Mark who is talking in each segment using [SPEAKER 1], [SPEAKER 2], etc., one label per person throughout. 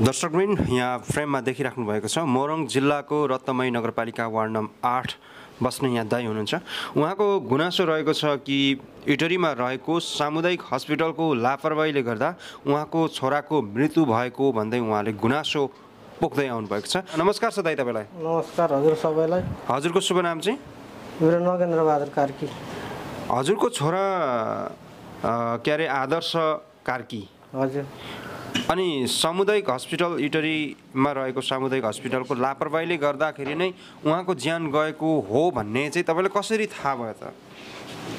[SPEAKER 1] दर्शकबिन यहाँ फ्रेममा देखिराख्नु भएको छ मोरङ जिल्लाको रत्नमयी नगरपालिका वार्ड नम्बर आठ बस्ने यहाँ दाई हुनुहुन्छ। उहाँको गुनासो रहेको छ कि इटरीमा रहेको सामुदायिक हस्पिटलको लापरवाहीले गर्दा उहाँको छोराको मृत्यु भएको भन्दै उहाँले गुनासो पोख्दै आउनुभएको छ। नमस्कार छ दाई तपाईँलाई।
[SPEAKER 2] नमस्कार हजुर सबैलाई।
[SPEAKER 1] हजुरको शुभ नाम चाहिँ?
[SPEAKER 2] मेरो नगेन्द्र बहादुर कार्की।
[SPEAKER 1] हजुरको छोरा के अरे आदर्श कार्की।
[SPEAKER 2] हजुर।
[SPEAKER 1] अनि सामुदायिक हस्पिटल इटरीमा रहेको सामुदायिक हस्पिटलको लापरवाहीले गर्दाखेरि नै उहाँको ज्यान गएको हो भन्ने चाहिँ तपाईँलाई कसरी थाहा भयो त?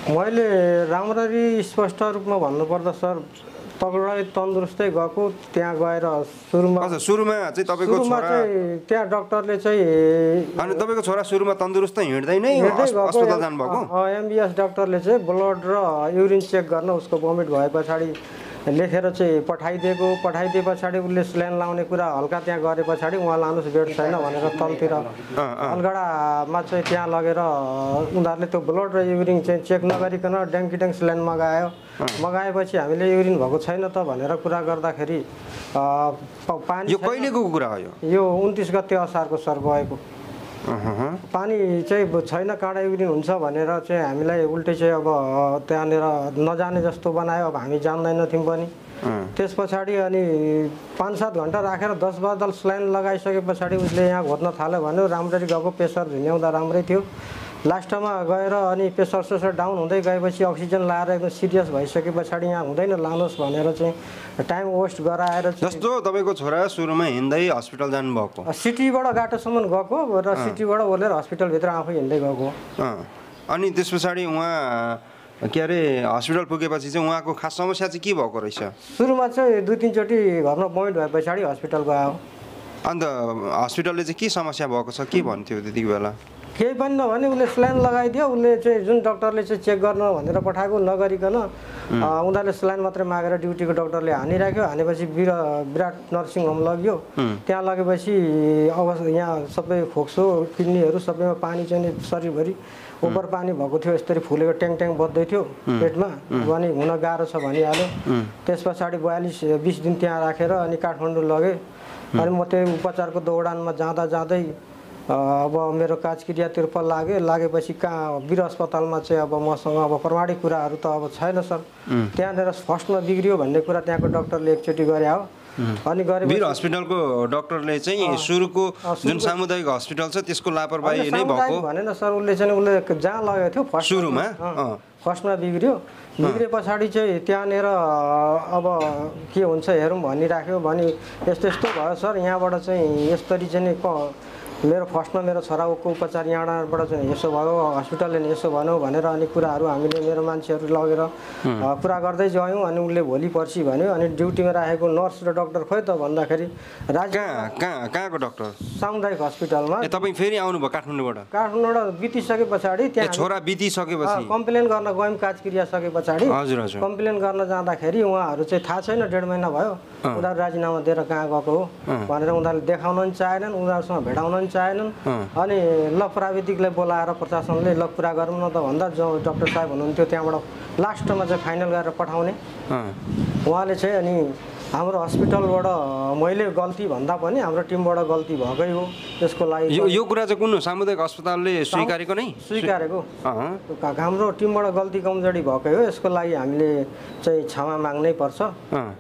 [SPEAKER 2] मैले राम्ररी स्पष्ट रूपमा भन्नुपर्दा सर तपाईँलाई तन्दुरुस्तै गएको त्यहाँ गएर सुरुमा
[SPEAKER 1] सुरुमा चाहिँ तपाईँको
[SPEAKER 2] सुरुमा
[SPEAKER 1] छोरा
[SPEAKER 2] चाहिँ त्यहाँ डक्टरले चाहिँ
[SPEAKER 1] अनि तपाईँको छोरा सुरुमा तन्दुरुस्त हिँड्दै नै अस्पताल जानुभएको?
[SPEAKER 2] एमबिएस डक्टरले चाहिँ ब्लड र युरिन चेक गर्न उसको भोमिट भए पछाडि लेखेर चाहिँ पठाइदिएको पठाइदिए पछाडि उसले स्ल्यान लाउने कुरा हल्का त्यहाँ गरे पछाडि उहाँ लानुहोस् बेड छैन भनेर तलतिर अलगडामा चाहिँ त्यहाँ लगेर उनीहरूले त्यो ब्लड र युरिन चाहिँ चेक नगरिकन ड्याङ्की ड्याङ स्ल्यान मगायो मगाएपछि हामीले युरिन भएको छैन त भनेर कुरा गर्दाखेरि पानी
[SPEAKER 1] यो। कहिलेको कुरा हो यो
[SPEAKER 2] उन्तिस गते असारको सर गएको
[SPEAKER 1] अहँ।
[SPEAKER 2] पानी चाहिँ छैन काँडा हुन्छ भनेर चाहिँ हामीलाई उल्टै चाहिँ अब त्यहाँनिर नजाने जस्तो बनायो अब हामी जान्दैनथ्यौँ पनि। त्यस पछाडि अनि पाँच सात घन्टा राखेर दस बदल स्लाइन लगाइसके पछाडि उसले यहाँ घोत्न थाल्यो भन्यो राम्ररी गएको प्रेसर झुन्याउँदा राम्रै थियो लास्टमा गएर अनि प्रेसर सेसर डाउन हुँदै गएपछि अक्सिजन लाएर एकदम सिरियस भइसके पछाडि यहाँ हुँदैन लानुहोस् भनेर चाहिँ टाइम वेस्ट गराएर
[SPEAKER 1] जस्तो तपाईँको छोरा सुरुमा हिँड्दै हस्पिटल जानुभएको।
[SPEAKER 2] सिटीबाट गाटोसम्म गएको र सिटीबाट ओर्लेर हस्पिटलभित्र आफै हिँड्दै गएको।
[SPEAKER 1] अनि त्यस पछाडि उहाँ के अरे हस्पिटल पुगेपछि चाहिँ उहाँको खास समस्या चाहिँ के भएको रहेछ?
[SPEAKER 2] सुरुमा चाहिँ दुई तिनचोटि घरमा पोइन्ट भए पछाडि हस्पिटल गयो
[SPEAKER 1] अन्त हस्पिटलले चाहिँ के समस्या भएको छ? के भन्थ्यो त्यति बेला?
[SPEAKER 2] केही पनि नभने उसले स्लाइन लगाइदियो उसले चाहिँ जुन डक्टरले चाहिँ चेक गर्न भनेर पठाएको नगरिकन उनीहरूले स्लाइन मात्रै मागेर ड्युटीको डक्टरले हानिराख्यो। हानेपछि बिर विराट नर्सिङ होम लग्यो। त्यहाँ लगेपछि अब यहाँ सबै फोक्सो किडनीहरू सबैमा पानी चाहिँ शरीरभरि ओभर पानी भएको थियो यसरी फुलेको ट्याङ ट्याङ बज्दै थियो पेटमा। अनि हुन गाह्रो छ भनिहाल्यो। त्यस पछाडि बयालिस बिस दिन त्यहाँ राखेर अनि काठमाडौँ लगेँ। अनि म त्यही उपचारको दौडानमा जाँदा जाँदै अब मेरो काजक्रिया तिर्पल लाग्यो लागेपछि कहाँ वीर अस्पतालमा चाहिँ अब मसँग अब प्रमाणिक कुराहरू त अब छैन सर। त्यहाँनिर फर्स्टमा बिग्रियो भन्ने कुरा त्यहाँको डक्टरले एकचोटि गरे हो। अनि गरे
[SPEAKER 1] वीर हस्पिटलको डक्टरले चाहिँ सुरुको जुन सामुदायिक हस्पिटल छ त्यसको लापरवाही नै भएको
[SPEAKER 2] भनेन सर उसले चाहिँ उसले जहाँ लगेको थियो फर्स्ट
[SPEAKER 1] सुरुमा?
[SPEAKER 2] फर्स्टमा बिग्रियो। बिग्रे पछाडि चाहिँ त्यहाँनिर अब के हुन्छ हेरौँ भनिराख्यो भनी यस्तो यस्तो भयो सर यहाँबाट चाहिँ यसरी चाहिँ मेरो फर्स्टमा मेरो छोराको उपचार यहाँबाट चाहिँ यसो भयो हस्पिटलले नि यसो भन्यो भनेर अनि कुराहरू हामीले मेरो मान्छेहरू लगेर कुरा गर्दै गयौँ अनि उसले भोलि पर्सि भन्यो अनि ड्युटीमा राखेको नर्स र डक्टर खोइ त भन्दाखेरि राज्य
[SPEAKER 1] कहाँ कहाँ कहाँको डक्टर?
[SPEAKER 2] सामुदायिक हस्पिटलमा।
[SPEAKER 1] तपाईँ फेरि आउनुभयो काठमाडौँबाट?
[SPEAKER 2] काठमाडौँबाट बितिसके पछाडि त्यहाँ
[SPEAKER 1] छोरा बितिसकेपछि
[SPEAKER 2] कम्प्लेन गर्न गयौँ काजक्रिया सके पछाडि।
[SPEAKER 1] हजुर हजुर।
[SPEAKER 2] कम्प्लेन गर्न जाँदाखेरि उहाँहरू चाहिँ थाहा छैन डेढ महिना भयो। उनीहरू राजीनामा दिएर कहाँ गएको हो भनेर उनीहरूले देखाउन पनि चाहेनन् उनीहरूसँग भेटाउन पनि चाहेनन्। अनि ल प्राविधिकलाई बोलाएर प्रशासनले ल कुरा गरौँ न त भन्दा जो डक्टर साहब हुनुहुन्थ्यो त्यहाँबाट लास्टमा चाहिँ फाइनल गरेर पठाउने। उहाँले चाहिँ अनि हाम्रो हस्पिटलबाट मैले गल्ती भन्दा पनि हाम्रो टिमबाट गल्ती भएकै हो। त्यसको लागि
[SPEAKER 1] यो यो कुरा चाहिँ कुन? सामुदायिक अस्पतालले स्वीकारेको नै?
[SPEAKER 2] स्वीकारेको। हाम्रो टिमबाट गल्ती कमजोरी भएकै हो। यसको लागि हामीले चाहिँ क्षमा माग्नै पर्छ।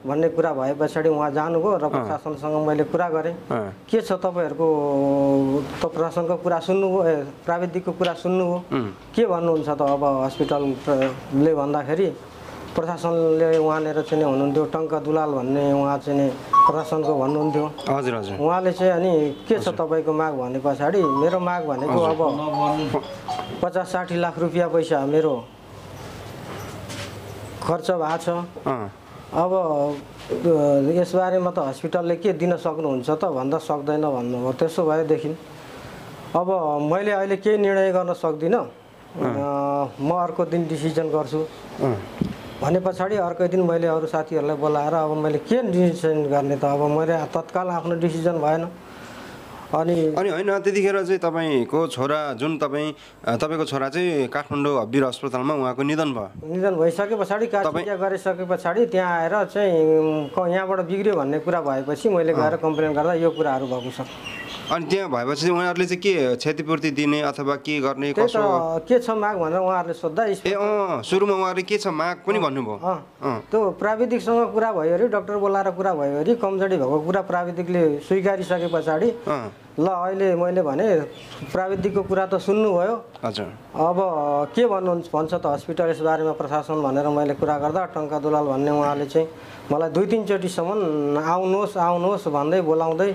[SPEAKER 2] भन्ने कुरा भए पछाडि उहाँ जानुभयो र प्रशासनसँग मैले कुरा गरेँ। के छ तपाईँहरूको त प्रशासनको कुरा सुन्नुभयो ए प्राविधिकको कुरा सुन्नुभयो? के भन्नुहुन्छ त अब हस्पिटलले भन्दाखेरि? प्रशासनले उहाँनिर चाहिँ हुनुहुन्थ्यो टङ्क दुलाल भन्ने उहाँ चाहिँ नि प्रशासनको भन्नुहुन्थ्यो।
[SPEAKER 1] हजुर हजुर।
[SPEAKER 2] उहाँले चाहिँ अनि के छ तपाईँको माग भने पछाडि? मेरो माग भनेको अब पचास साठी लाख रुपियाँ पैसा मेरो खर्च भएको छ। अब यसबारेमा त हस्पिटलले के दिन सक्नुहुन्छ त भन्दा सक्दैन भन्नुभयो। त्यसो भएदेखि अब मैले अहिले केही निर्णय गर्न सक्दिनँ। म अर्को दिन डिसिजन गर्छु। भने पछाडि अर्कै दिन मैले अरू साथीहरूलाई बोलाएर अब मैले के डिसिजन गर्ने त? अब मैले तत्काल आफ्नो डिसिजन भएन। अनि
[SPEAKER 1] अनि होइन त्यतिखेर चाहिँ तपाईँको छोरा जुन तपाईँ तपाईँको छोरा चाहिँ काठमाडौँ हब्बीर अस्पतालमा उहाँको निधन भयो।
[SPEAKER 2] निधन भइसके पछाडि काजक्रिया गरिसके पछाडि त्यहाँ आएर चाहिँ क- यहाँबाट बिग्रियो भन्ने कुरा भएपछि मैले गएर कम्प्लेन गर्दा यो कुराहरू भएको छ।
[SPEAKER 1] अनि त्यहाँ भएपछि चाहिँ उनीहरूले चाहिँ के क्षतिपूर्ति दिने अथवा के गर्ने कसो
[SPEAKER 2] के छ माग भनेर उहाँहरूले सोद्धा
[SPEAKER 1] ए अँ सुरुमा उहाँहरूले के छ माग पनि भन्नुभयो।
[SPEAKER 2] त्यो प्राविधिकसँग कुरा भयो अरे डक्टर बोलाएर कुरा भयो अरे कमजोरी भएको कुरा प्राविधिकले स्वीकारिसके पछाडि ल अहिले मैले भने प्राविधिकको कुरा त सुन्नुभयो।
[SPEAKER 1] हजुर।
[SPEAKER 2] अब के भन्नुहुन्छ भन्छ त हस्पिटल यसबारेमा प्रशासन भनेर मैले कुरा गर्दा टङ्का दुलाल भन्ने उहाँले चाहिँ मलाई दुई तिनचोटिसम्म आउनुहोस् आउनुहोस् भन्दै बोलाउँदै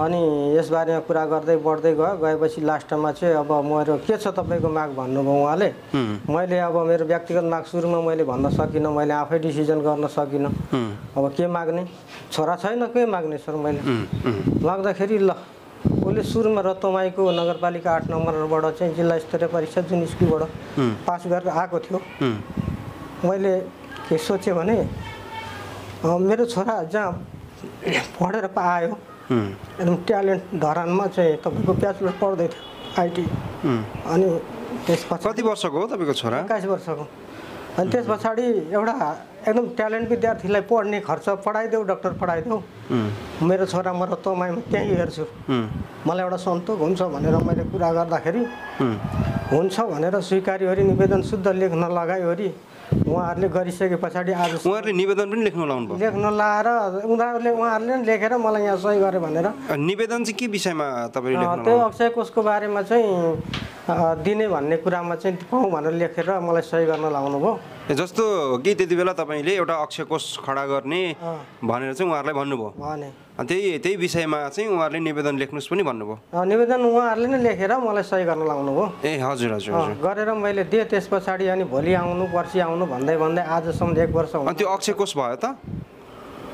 [SPEAKER 2] अनि यसबारेमा कुरा गर्दै बढ्दै गयो। गएपछि लास्टमा चाहिँ अब मेरो के छ तपाईँको माग भन्नुभयो उहाँले? मैले अब मेरो व्यक्तिगत माग सुरुमा मैले भन्न सकिनँ मैले आफै डिसिजन गर्न सकिनँ। अब के माग्ने? छोरा छैन के माग्ने सर मैले? माग्दाखेरि ल। उसले सुरुमा रतमाईको नगरपालिका आठ नम्बरबाट चाहिँ जिल्ला स्तरीय परीक्षा जुन स्कुलबाट पास गरेर आएको थियो। मैले के सोचेँ भने मेरो छोरा जहाँ पढेर आयो एकदम ट्यालेन्ट धरानमा चाहिँ तपाईँको ब्याचलर पढ्दै थियो आइटी। अनि त्यसपछि
[SPEAKER 1] कति वर्षको हो तपाईँको छोरा?
[SPEAKER 2] एक्काइस वर्षको। अनि त्यस पछाडि एउटा एकदम ट्यालेन्ट विद्यार्थीलाई पढ्ने खर्च पढाइदेऊ डक्टर पढाइदेऊ। मेरो छोरा म रतमाईमा त्यहीँ हेर्छु। मलाई एउटा सन्तोक हुन्छ भनेर मैले कुरा गर्दाखेरि हुन्छ भनेर स्वीकार्योरी निवेदन शुद्ध लेख्न लगायोरी उहाँहरूले गरिसके पछाडि आज
[SPEAKER 1] उहाँहरूले निवेदन पनि लेख्नु लाउनु भयो
[SPEAKER 2] लेख्न लाएर उनीहरूले उहाँहरूले नि लेखेर मलाई यहाँ सही गरे भनेर।
[SPEAKER 1] निवेदन चाहिँ के विषयमा तपाईँले
[SPEAKER 2] त्यो अक्षय कोषको बारेमा चाहिँ दिने भन्ने कुरामा चाहिँ पाउँ भनेर लेखेर मलाई सही गर्न लाउनु भयो
[SPEAKER 1] जस्तो कि त्यति बेला तपाईँले एउटा अक्षय कोष खडा गर्ने। भनेर चाहिँ उहाँहरूलाई भन्नुभयो। त्यही त्यही विषयमा चाहिँ उहाँहरूले निवेदन लेख्नुहोस् पनि भन्नुभयो।
[SPEAKER 2] निवेदन उहाँहरूले नै लेखेर मलाई सही गर्न लाउनु भयो
[SPEAKER 1] ए हजुर हजुर
[SPEAKER 2] गरेर मैले दिएँ त्यस पछाडि अनि भोलि आउनु पर्सि आउनु भन्दै भन्दै आजसम्म एक वर्ष
[SPEAKER 1] त्यो अक्षय कोष भयो त?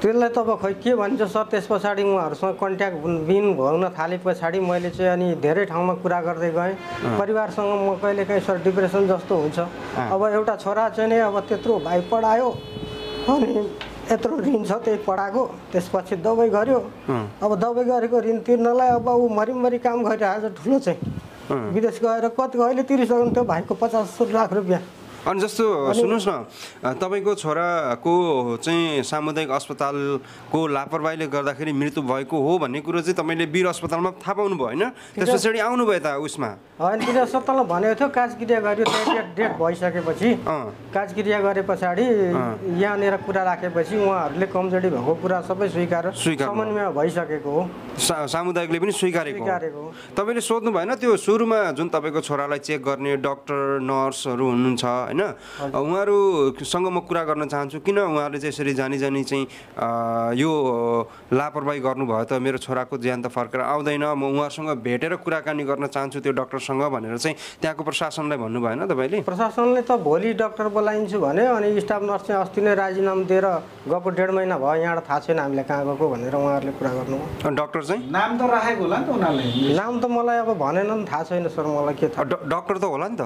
[SPEAKER 2] त्यसलाई त अब खै के भन्छ सर? त्यस पछाडि उहाँहरूसँग कन्ट्याक्ट बिन हुन थाले पछाडि मैले चाहिँ अनि धेरै ठाउँमा कुरा गर्दै गएँ। परिवारसँग म कहिले काहीँ सर डिप्रेसन जस्तो हुन्छ। अब एउटा छोरा चाहिँ नि अब त्यत्रो भाइ पढायो अनि यत्रो ऋण छ त्यही पढाएको त्यसपछि दबाई गर्यो।
[SPEAKER 1] अँ,
[SPEAKER 2] अब दबाई गरेको ऋण तिर्नलाई अब ऊ मरिमरि काम गरिरहेको छ ठुलो चाहिँ। विदेश गएर कति अहिले तिरिसक्नु त्यो भाइको पचास लाख रुपियाँ।
[SPEAKER 1] अनि जस्तो सुन्नुहोस् न तपाईँको छोराको चाहिँ सामुदायिक अस्पतालको लापरवाहीले गर्दाखेरि मृत्यु भएको हो भन्ने कुरो चाहिँ तपाईँले वीर अस्पतालमा थाहा पाउनु भयो होइन त्यस पछाडि आउनुभयो त उसमा?
[SPEAKER 2] होइन किन अस्पतालमा भनेको थियो काजक्रिया गर्यो त्यहाँ डेट भइसकेपछि। काजक्रिया गरे पछाडि यहाँनिर कुरा राखेपछि उहाँहरूले कमजोरी भएको कुरा सबै स्वीकार। समन्वय भइसकेको हो।
[SPEAKER 1] सामुदायिकले पनि स्वीकारेको तपाईँले सोध्नु भएन त्यो सुरुमा जुन तपाईँको छोरालाई चेक गर्ने डक्टर नर्सहरू हुनुहुन्छ होइन? उहाँहरूसँग म कुरा गर्न चाहन्छु किन उहाँहरूले चाहिँ यसरी जानी जानी चाहिँ यो लापरवाही गर्नुभयो त मेरो छोराको ज्यान त फर्केर आउँदैन। म उहाँहरूसँग भेटेर कुराकानी गर्न चाहन्छु त्यो डक्टरसँग भनेर चाहिँ त्यहाँको प्रशासनलाई भन्नु भएन तपाईँले?
[SPEAKER 2] प्रशासनले त भोलि डक्टर बोलाइन्छु भने अनि स्टाफ नर्स चाहिँ अस्ति नै राजीनामा दिएर गएको डेढ महिना भयो यहाँबाट थाहा छैन हामीले कहाँ गएको भनेर उहाँहरूले कुरा गर्नुभयो।
[SPEAKER 1] डक्टर चाहिँ?
[SPEAKER 3] नाम त राखेको होला नि त उनीहरूले।
[SPEAKER 2] नाम त मलाई अब भनेन नि थाहा छैन सर मलाई के थाहा।
[SPEAKER 1] डक्टर त होला नि त।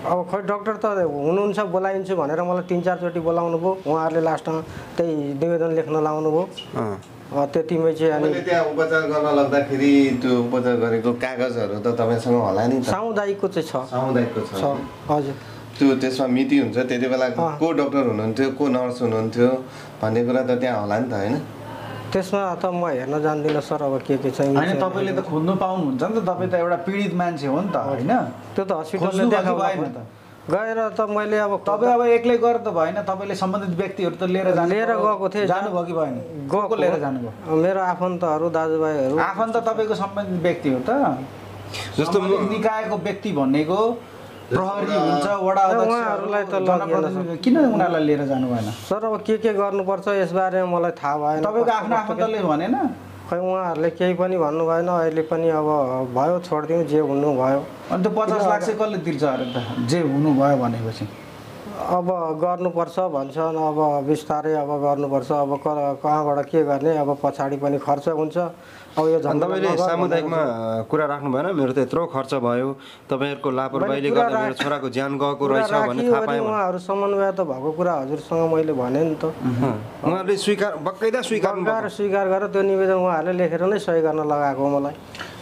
[SPEAKER 2] अब खै डक्टर त हुनुहुन्छ बोलाइन्छु भनेर मलाई तिन चारचोटि बोलाउनु भयो। उहाँहरूले लास्टमा त्यही निवेदन लेख्न लाउनु भयो। त्यतिमै चाहिँ अनि
[SPEAKER 4] त्यहाँ उपचार गर्न लाग्दाखेरि त्यो उपचार गरेको कागजहरू त तपाईँसँग होला नि त।
[SPEAKER 2] सामुदायिकको चाहिँ छ।
[SPEAKER 4] सामुदायिकको छ।
[SPEAKER 2] छ हजुर।
[SPEAKER 4] त्यो त्यसमा मिति हुन्छ त्यति बेला। को डक्टर हुनुहुन्थ्यो को नर्स हुनुहुन्थ्यो भन्ने कुरा त त्यहाँ होला नि त होइन?
[SPEAKER 2] त्यसमा त म हेर्न जान्दिनँ सर अब के के
[SPEAKER 3] होइन तपाईँले त खोज्नु पाउनुहुन्छ नि त तपाईँ त एउटा पीडित मान्छे हो नि त होइन?
[SPEAKER 2] त्यो त हस्पिटलले देखाउनु
[SPEAKER 3] भएन
[SPEAKER 2] पर्यो।
[SPEAKER 3] त।
[SPEAKER 2] गएर त मैले अब
[SPEAKER 3] तपाईँ अब एक्लै गएर त भएन तपाईँले सम्बन्धित व्यक्तिहरू त लिएर जानु
[SPEAKER 2] लिएर। गएको थिएँ।
[SPEAKER 3] जानुभयो कि भएन?
[SPEAKER 2] गएको
[SPEAKER 3] लिएर जानुभयो
[SPEAKER 2] मेरो आफन्तहरू दाजुभाइहरू।
[SPEAKER 3] आफन्त तपाईँको सम्बन्धित व्यक्ति हो त?
[SPEAKER 1] जस्तो
[SPEAKER 3] निकायको व्यक्ति भन्नेको प्रहरी हुन्छ वडा
[SPEAKER 2] उहाँहरूलाई त
[SPEAKER 3] किन उनीहरूलाई लिएर जानु भएन
[SPEAKER 2] सर अब के के गर्नुपर्छ यसबारेमा मलाई थाहा भएन।
[SPEAKER 3] तपाईँको आफ्नो आफन्तले भनेन?
[SPEAKER 2] खै उहाँहरूले केही पनि भन्नु भएन अहिले पनि अब भयो छोडिदिउँ जे हुनु भयो
[SPEAKER 3] अनि त्यो पचास लाख चाहिँ कसले तिर्छ अरे त? जे हुनुभयो भनेपछि।
[SPEAKER 2] अब गर्नुपर्छ भन्छन् अब बिस्तारै अब गर्नुपर्छ। अब क- कहाँबाट के गर्ने अब पछाडि पनि खर्च हुन्छ। अब यो
[SPEAKER 1] तपाईँले सामुदायिकमा कुरा राख्नु भएन? मेरो त यत्रो खर्च भयो। तपाईँहरूको लापरवाहीले गर्दा मेरो छोराको ज्यान गएको रहेछ भन्ने थाहा पाएँ।
[SPEAKER 2] उहाँहरू समन्वय त भएको कुरा हजुरसँग मैले भने नि त।
[SPEAKER 1] उहाँहरूले स्वीकार स्वीकार
[SPEAKER 2] स्वीकार गरेर त्यो निवेदन उहाँहरूले लेखेर नै सही गर्न लगाएको मलाई।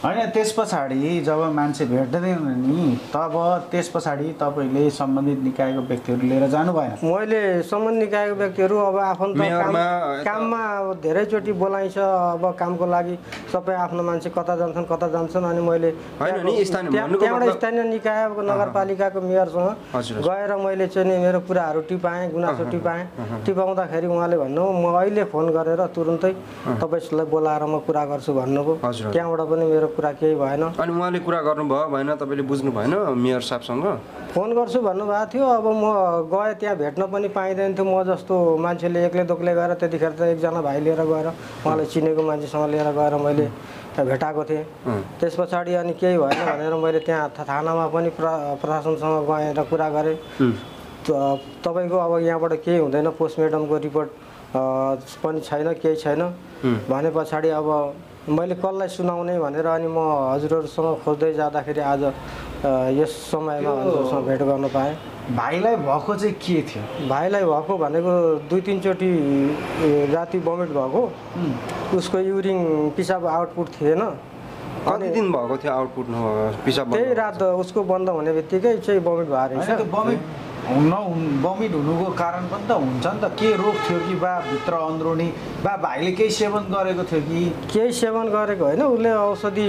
[SPEAKER 3] होइन त्यस पछाडि जब मान्छे भेट्दैन नि तब त्यस पछाडि तपाईँले सम्बन्धित निकायको व्यक्तिहरू लिएर जानु भएन
[SPEAKER 2] मैले सम्बन्ध निकायको व्यक्तिहरू अब आफन्त काममा अब धेरैचोटि बोलाइन्छ अब कामको लागि सबै आफ्नो मान्छे कता जान्छन् कता जान्छन् अनि मैले
[SPEAKER 1] स्थानीय-
[SPEAKER 2] त्यहाँबाट स्थानीय निकायको नगरपालिकाको मेयरसँग। गएर मैले चाहिँ नि मेरो कुराहरू टिपाएँ गुनासो टिपाएँ। टिपाउँदाखेरि उहाँले भन्नु म अहिले फोन गरेर तुरुन्तै तपाईँलाई बोलाएर म कुरा गर्छु भन्नुभयो। त्यहाँबाट पनि मेरो कुरा केही भएन।
[SPEAKER 1] अनि उहाँले कुरा गर्नुभयो भएन तपाईँले बुझ्नु भएन मेयर साहबसँग?
[SPEAKER 2] फोन गर्छु भन्नुभएको थियो अब म गएँ त्यहाँ भेट्न पनि पाइँदैन थियो। म जस्तो मान्छेले एक्लै दोक्लै गएर त्यतिखेर त एकजना भाइ लिएर गएर उहाँलाई चिनेको मान्छेसँग लिएर गएर मैले भेटाएको थिएँ। त्यस पछाडि अनि केही भएन भनेर मैले त्यहाँ थानामा पनि प्र प्रशासनसँग गएर कुरा गरेँ। तपाईँको अब यहाँबाट केही हुँदैन पोस्टमार्टमको रिपोर्ट पनि छैन केही छैन। भने पछाडि अब मैले कसलाई सुनाउने भनेर अनि म हजुरहरूसँग खोज्दै जाँदाखेरि आज यस समयमा हजुरहरूसँग भेट गर्न पाएँ।
[SPEAKER 3] भाइलाई भएको चाहिँ के थियो?
[SPEAKER 2] भाइलाई भएको भनेको दुई तिनचोटि राति बमिट भएको। उसको युरिन पिसाब आउटपुट थिएन।
[SPEAKER 1] कति दिन भएको थियो आउटपुट न पिसाब बन्द
[SPEAKER 2] त्यही रात उसको बन्द हुने बित्तिकै चाहिँ बमिट भएको रहेछ
[SPEAKER 3] बमिट हुन बमिट हुनुको कारण पनि त हुन्छ नि त। के रोग थियो कि बा भित्र अन्द्रुनी? बा भाइले केही सेवन गरेको थियो कि?
[SPEAKER 2] केही सेवन गरेको होइन। उसले औषधि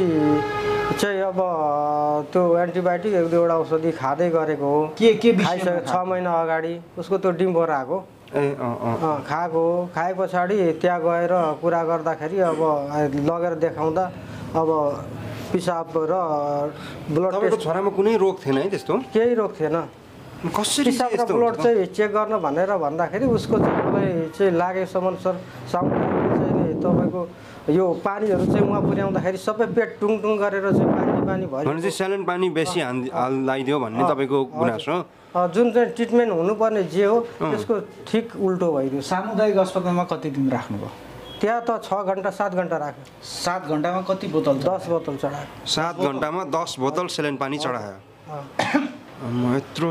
[SPEAKER 2] चाहिँ अब त्यो एन्टिबायोटिक एक दुईवटा औषधि खाँदै गरेको हो।
[SPEAKER 3] के के
[SPEAKER 2] खाइसक्यो छ? महिना अगाडि। उसको त्यो डिम्बोर आएको
[SPEAKER 1] ए
[SPEAKER 2] खाएको खाए पछाडि त्यहाँ गएर कुरा गर्दाखेरि अब लगेर देखाउँदा अब पिसाब र ब्लड
[SPEAKER 1] छोरामा कुनै रोग थिएन है त्यस्तो?
[SPEAKER 2] केही रोग थिएन। पिसाब
[SPEAKER 1] चाहिँ
[SPEAKER 2] र ब्लड? चाहिँ चेक गर्न भनेर भन्दाखेरि उसको चाहिँ मलाई चाहिँ लागेसम्म सर साउन्ड चाहिँ नि तपाईँको यो पानीहरू चाहिँ उहाँ पुर्याउँदाखेरि सबै पेट टुङ टुङ गरेर चाहिँ पानी पानी भयो
[SPEAKER 1] भनेपछि स्यालेन पानी बेसी लगाइदियो भन्ने तपाईँको गुनासो?
[SPEAKER 2] जुन चाहिँ ट्रिटमेन्ट हुनुपर्ने जे हो त्यसको ठिक उल्टो भइदियो।
[SPEAKER 3] सामुदायिक अस्पतालमा कति दिन राख्नुभयो?
[SPEAKER 2] त्यहाँ त छ घन्टा सात घन्टा राख्यो।
[SPEAKER 3] सात घन्टामा कति बोतल
[SPEAKER 2] दस बोतल चढायो।
[SPEAKER 1] सात घन्टामा दस बोतल सेलेन पानी चढायो। यत्रो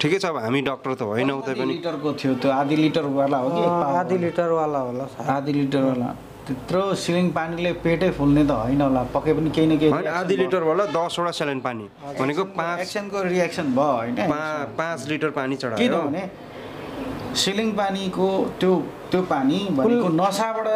[SPEAKER 1] ठिकै छ अब हामी डक्टर त होइनौँ पनि।
[SPEAKER 3] लिटरको थियो त्यो आधी लिटरवाला हो कि?
[SPEAKER 2] आधी लिटरवाला होला।
[SPEAKER 3] आधी लिटरवाला। त्यत्रो सिलिङ पानीले पेटै फुल्ने त होइन होला पक्कै पनि केही न केही
[SPEAKER 1] आधी लिटरवाला दसवटा सेलेन पानी। भनेको पाँच
[SPEAKER 3] एक्सनको रियाक्सन भयो होइन?
[SPEAKER 1] पाँच लिटर पानी चढायो।
[SPEAKER 3] किनभने सिलिङ पानीको त्यो त्यो पानी भनेको नसाबाट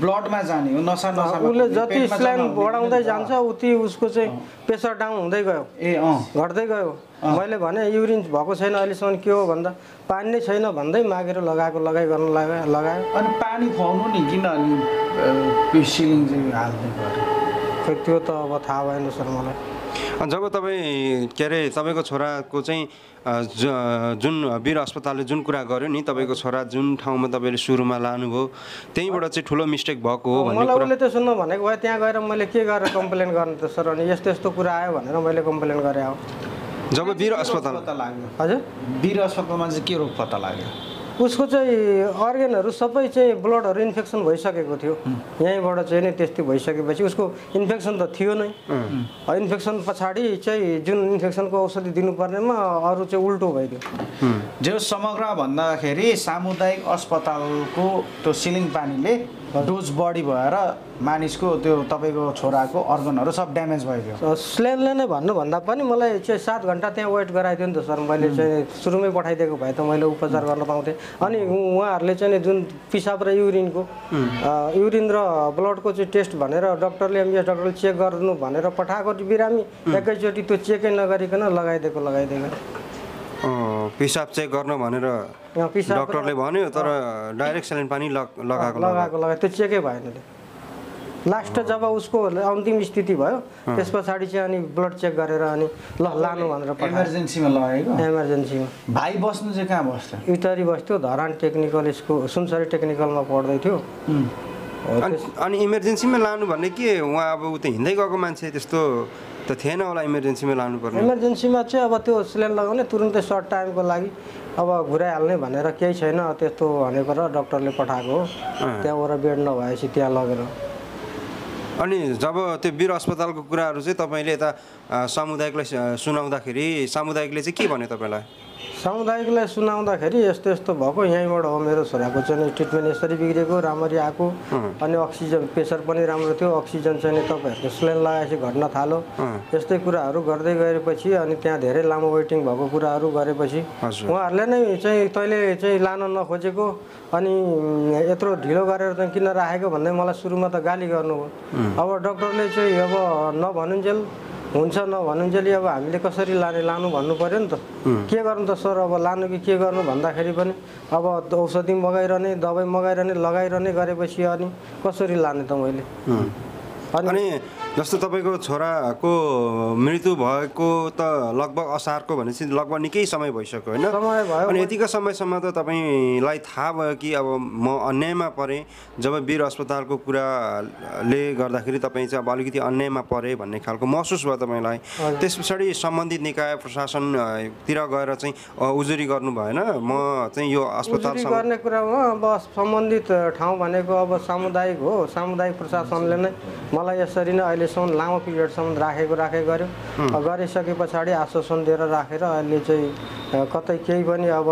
[SPEAKER 3] ब्लडमा जाने हो नसा नसा
[SPEAKER 2] उसले जति स्ल्यान बढाउँदै जान्छ उति उसको चाहिँ प्रेसर डाउन हुँदै गयो।
[SPEAKER 3] ए अँ।
[SPEAKER 2] घट्दै गयो। मैले भने युरिन भएको छैन अहिलेसम्म के हो भन्दा पानी नै छैन भन्दै मागेर लगाएको लगाइ गर्न लगायो लगायो।
[SPEAKER 3] अनि पानी खुवाउनु नि किन अनि सिलिङ चाहिँ हाल्दै गयो।
[SPEAKER 2] खै त्यो त अब थाहा भएन सर मलाई।
[SPEAKER 1] अनि जब तपाईँ के अरे तपाईँको छोराको चाहिँ जुन वीर अस्पतालले जुन कुरा गर्यो नि तपाईँको छोरा जुन ठाउँमा तपाईँले सुरुमा लानुभयो त्यहीँबाट चाहिँ ठुलो मिस्टेक भएको हो भन्ने
[SPEAKER 2] मलाई उसले त सुन्नु भनेको भए त्यहाँ गएर मैले के गरेर कम्प्लेन गर्ने त सर अनि यस्तो यस्तो कुरा आयो भनेर मैले कम्प्लेन गरेँ हो।
[SPEAKER 1] जब वीर अस्पताल
[SPEAKER 3] पत्ता लाग्यो?
[SPEAKER 2] हजुर।
[SPEAKER 3] वीर अस्पतालमा चाहिँ के रोग पत्ता लाग्यो?
[SPEAKER 2] उसको चाहिँ अर्ग्यानहरू सबै चाहिँ ब्लडहरू इन्फेक्सन भइसकेको थियो। यहीँबाट चाहिँ नि त्यस्तै भइसकेपछि उसको इन्फेक्सन त थियो नै। इन्फेक्सन पछाडि चाहिँ जुन इन्फेक्सनको औषधि दिनुपर्नेमा अरू चाहिँ उल्टो भइदियो।
[SPEAKER 3] जो समग्र भन्दाखेरि सामुदायिक अस्पतालको त्यो सिलिङ पानीले डोज बढी भएर मानिसको त्यो तपाईँको छोराको अर्गनहरू सब ड्यामेज भइदियो
[SPEAKER 2] स्लेनले नै भन्नुभन्दा पनि मलाई चाहिँ सात घन्टा त्यहाँ वेट गराइदियो नि त सर। मैले चाहिँ सुरुमै पठाइदिएको भए त मैले उपचार गर्न पाउँथेँ। अनि उहाँहरूले चाहिँ जुन पिसाब र युरिनको युरिन र ब्लडको चाहिँ टेस्ट भनेर डक्टरले एमबिएस डक्टरले चेक गर्नु भनेर पठाएको बिरामी। एकैचोटि त्यो चेकै नगरिकन लगाइदिएको लगाइदिएको।
[SPEAKER 1] पिसाब चेक गर्न भनेर डक्टरले भन्यो तर डाइरेक्ट सेलेन पानी लग- लगाएको लगाएको
[SPEAKER 2] लगाएको लगाएको। त्यो चेकै भएन लास्ट जब उसको अन्तिम स्थिति भयो त्यस पछाडि चाहिँ अनि ब्लड चेक गरेर अनि ल लानु भनेर पठायो।
[SPEAKER 3] इमर्जेन्सीमा लगेको
[SPEAKER 2] इमर्जेन्सीमा
[SPEAKER 3] भाइ बस्नु चाहिँ कहाँ बस्थ्यो
[SPEAKER 2] इटरी बस्थ्यो धरान टेक्निकल स्कुल सुनसरी टेक्निकलमा पढ्दै थियो। हो,
[SPEAKER 1] अनि इमर्जेन्सीमा लानु भन्ने के? उहाँ अब उता हिँड्दै गएको मान्छे त्यस्तो त थिएन होला इमर्जेन्सीमा लानुपर्ने?
[SPEAKER 2] इमर्जेन्सीमा चाहिँ अब त्यो सिलिन्डर लगाउने तुरुन्तै सर्ट टाइमको लागि अब घुराइहाल्ने भनेर केही छैन। त्यस्तो भनेको र डक्टरले पठाएको हो। त्यहाँबाट बेड नभएपछि त्यहाँ लगेर।
[SPEAKER 1] अनि जब त्यो वीर अस्पतालको कुराहरू चाहिँ तपाईँले यता सामुदायिकलाई सुनाउँदाखेरि सामुदायिकले चाहिँ के भन्यो तपाईँलाई?
[SPEAKER 2] सामुदायिकलाई सुनाउँदाखेरि यस्तो यस्तो भएको यहीँबाट हो मेरो छोराको चाहिँ ट्रिटमेन्ट यसरी बिग्रेको राम्ररी आएको। अनि अक्सिजन प्रेसर पनि राम्रो थियो अक्सिजन चाहिँ तपाईँहरूको स्लेन लगाएपछि घट्न थाल्यो। यस्तै कुराहरू गर्दै गएपछि अनि त्यहाँ धेरै लामो वेटिङ भएको कुराहरू गरेपछि। उहाँहरूले नै चाहिँ तैँले चाहिँ लान नखोजेको अनि यत्रो ढिलो गरेर चाहिँ किन राखेको भन्दै मलाई सुरुमा त गाली गर्नुभयो अब डक्टरले चाहिँ अब नभनुन्जेल हुन्छ नभनुन्जेल अब हामीले कसरी लाने लानु भन्नु पऱ्यो नि त। के गर्नु त सर अब लानु कि के गर्नु भन्दाखेरि पनि अब औषधि मगाइरहने दबाई मगाइरहने लगाइरहने गरेपछि अनि कसरी लाने त मैले? अनि
[SPEAKER 1] अनि जस्तो तपाईँको छोराको मृत्यु भएको त लगभग असारको भनेपछि लगभग निकै समय भइसक्यो होइन? अनि यतिको समयसम्म त तपाईँलाई थाहा भयो कि अब म अन्यायमा परेँ। जब वीर अस्पतालको कुराले गर्दाखेरि तपाईँ चाहिँ अब अलिकति अन्यायमा परेँ भन्ने खालको महसुस भयो तपाईँलाई। त्यस पछाडि सम्बन्धित निकाय प्रशासनतिर गएर चाहिँ उजुरी गर्नु भएन। म चाहिँ यो अस्पताल
[SPEAKER 2] गर्ने कुरामा अब सम्बन्धित ठाउँ भनेको अब सामुदायिक हो। सामुदायिक प्रशासनले नै मलाई यसरी नै अहिलेसम्म लामो पिरियडसम्म राखेको राखेको गर्यो। गरिसके पछाडि आश्वासन दिएर राखेर अहिले चाहिँ कतै केही पनि अब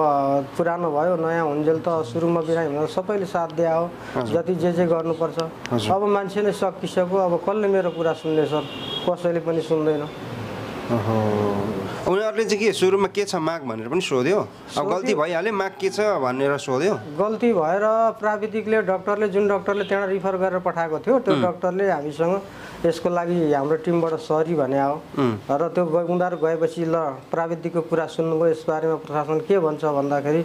[SPEAKER 2] पुरानो भयो नयाँ हुन्जेल त सुरुमा बिरामी हुँदा सबैले साथ दिए हो। जति जे जे गर्नुपर्छ। अब मान्छे नै सकिसक्यो। अब कसले मेरो कुरा सुन्ने सर? कसैले पनि सुन्दैन।
[SPEAKER 1] उनीहरूले चाहिँ के सुरुमा के छ माग भनेर पनि सोध्यो। अब गल्ती भइहाल्यो माग के छ भनेर सोध्यो।
[SPEAKER 2] गल्ती भएर प्राविधिकले डक्टरले जुन डक्टरले त्यहाँ रिफर गरेर पठाएको थियो त्यो डक्टरले हामीसँग यसको लागि हाम्रो टिमबाट सरी भने हो र त्यो उनीहरू गएपछि ल प्राविधिकको कुरा सुन्नुभयो यस बारेमा प्रशासन के भन्छ भन्दाखेरि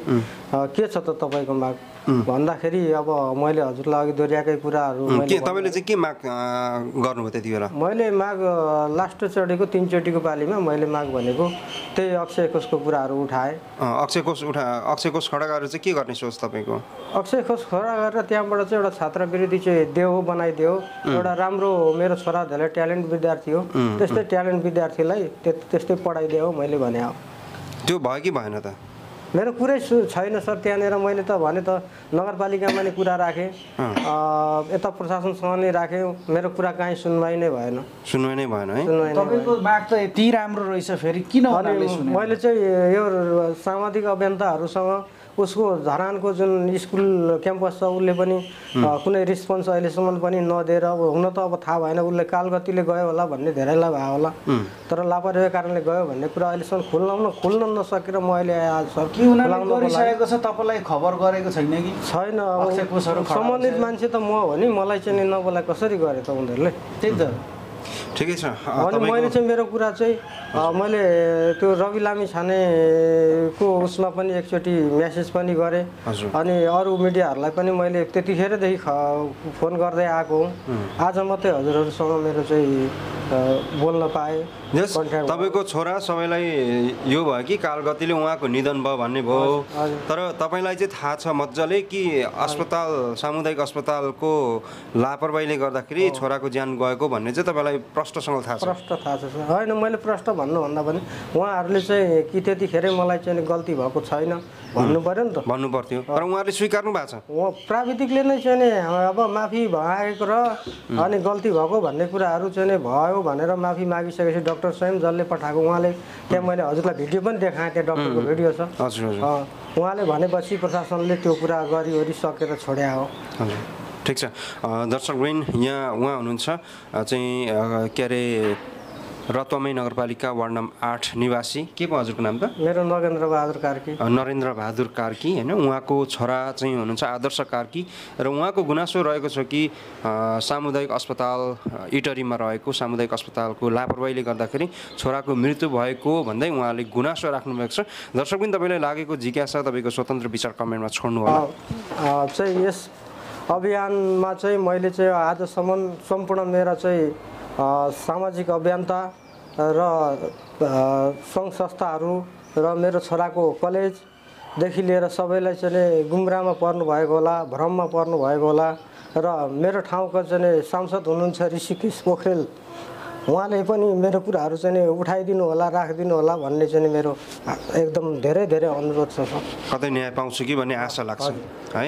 [SPEAKER 2] के छ त तपाईँको माग? भन्दाखेरि अब मैले हजुरलाई अघि दोहोऱ्याएकै कुराहरू
[SPEAKER 1] तपाईँले चाहिँ के माग गर्नुभयो त्यति बेला?
[SPEAKER 2] मैले माग लास्ट चढेको तिनचोटिको पालीमा मैले माग भनेको त्यही अक्षय कोषको कुराहरू उठाएँ।
[SPEAKER 1] अक्षय कोष उठा अक्षय कोष खडा गरेर चाहिँ के गर्ने सोच तपाईँको?
[SPEAKER 2] अक्षय खोज खडा गरेर त्यहाँबाट चाहिँ एउटा छात्रवृत्ति चाहिँ देऊ बनाइदियो एउटा राम्रो मेरो छोरा धेरै ट्यालेन्ट विद्यार्थी हो। त्यस्तै ट्यालेन्ट विद्यार्थीलाई त्य- त्यस्तै पढाइदियो मैले भने
[SPEAKER 1] त्यो भयो कि भएन त?
[SPEAKER 2] मेरो कुरै सु छैन सर त्यहाँनिर मैले त भने त नगरपालिकामा नै कुरा राखेँ। अ, यता प्रशासनसँग नै राखेँ। मेरो कुरा काहीँ सुनवाई नै भएन।
[SPEAKER 1] सुन्नु नै भएन है?
[SPEAKER 2] सुनवाई नै भएन।
[SPEAKER 3] तपाईँको माग त यति राम्रो रहेछ फेरि किन
[SPEAKER 2] मैले चाहिँ यो सामाजिक अभियन्ताहरूसँग उसको धरानको जुन स्कुल क्याम्पस छ उसले पनि कुनै रिस्पोन्स अहिलेसम्म पनि नदिएर अब हुन त अब थाहा भएन उसले कालगतिले गयो होला भन्ने धेरैलाई भयो होला। तर लापरवाही कारणले गयो भन्ने कुरा अहिलेसम्म खुल्न खुल्न नसकेर म अहिले आज सर
[SPEAKER 3] कि गरिसकेको छ तपाईँलाई खबर गरेको छैन कि?
[SPEAKER 2] छैन अब सम्बन्धित। मान्छे त म हो नि मलाई चाहिँ नि नबोलाइ कसरी गरे त उनीहरूले?
[SPEAKER 3] त्यही त।
[SPEAKER 1] ठिकै छ।
[SPEAKER 2] अनि मैले चाहिँ मेरो कुरा चाहिँ मैले त्यो रवि लामी छानेको उसमा पनि एकचोटि म्यासेज पनि गरेँ। अनि अरू मिडियाहरूलाई पनि मैले त्यतिखेरदेखि फोन गर्दै आएको हुँ। आज मात्रै हजुरहरूसँग मेरो चाहिँ बोल्न पाएँ कन्ट्याक्ट
[SPEAKER 1] तपाईँको छोरा सबैलाई यो भयो कि कालगतिले उहाँको निधन भयो भन्ने भयो। तर तपाईँलाई चाहिँ थाहा छ मजाले कि अस्पताल सामुदायिक अस्पतालको लापरवाहीले गर्दाखेरि छोराको ज्यान गएको भन्ने चाहिँ तपाईँलाई प्रष्टसँग थाहा छ।
[SPEAKER 2] प्रष्ट थाहा छ होइन मैले प्रष्ट भन्नुभन्दा पनि उहाँहरूले चाहिँ कि त्यतिखेरै मलाई चाहिँ नि गल्ती भएको छैन भन्नु पऱ्यो नि त।
[SPEAKER 1] भन्नु पर्थ्यो तर उहाँहरूले स्वीकार्नु भएको छ?
[SPEAKER 2] प्राविधिकले नै चाहिँ अब माफी भएको र अनि गल्ती भएको भन्ने कुराहरू चाहिँ नि भयो भनेर माफी मागिसकेपछि डक्टर स्वयं जसले पठाएको उहाँले त्यहाँ मैले हजुरलाई भिडियो पनि देखाएँ त्यहाँ डक्टरको भिडियो छ।
[SPEAKER 1] हजुर हजुर।
[SPEAKER 2] अँ, उहाँले भनेपछि प्रशासनले त्यो कुरा गरिवरि सकेर छोड्या हो।
[SPEAKER 1] हजुर ठिक छ। अ, दर्शकवृन्द यहाँ उहाँ हुनुहुन्छ। चाहिँ के अरे रत्वमै नगरपालिका वार्ड नम्बर आठ निवासी। के पो हजुरको नाम त?
[SPEAKER 2] मेरो नगेन्द्र बहादुर कार्की।
[SPEAKER 1] नरेन्द्र बहादुर कार्की होइन? उहाँको छोरा चाहिँ हुनुहुन्छ आदर्श कार्की र उहाँको गुनासो रहेको छ कि सामुदायिक अस्पताल इटरीमा रहेको सामुदायिक अस्पतालको लापरवाहीले गर्दाखेरि छोराको मृत्यु भएको भन्दै उहाँले गुनासो राख्नुभएको छ। दर्शकबिन तपाईँलाई लागेको जिज्ञासा तपाईँको स्वतन्त्र विचार कमेन्टमा छोड्नु होला
[SPEAKER 2] चाहिँ यस अभियानमा चाहिँ मैले चाहिँ आजसम्म सम्पूर्ण मेरा चाहिँ सामाजिक अभियन्ता र सङ्घ संस्थाहरू र मेरो छोराको कलेजदेखि लिएर सबैलाई चाहिँ नि गुमराहमा पर्नु भएको होला भ्रममा पर्नु भएको होला र मेरो ठाउँको चाहिँ सांसद हुनुहुन्छ ऋषिकेश पोखरेल। उहाँले पनि मेरो कुराहरू चाहिँ नि उठाइदिनु होला राखिदिनु होला भन्ने चाहिँ मेरो एकदम धेरै धेरै अनुरोध छ
[SPEAKER 1] कतै न्याय पाउँछु कि भन्ने आशा लाग्छ? है?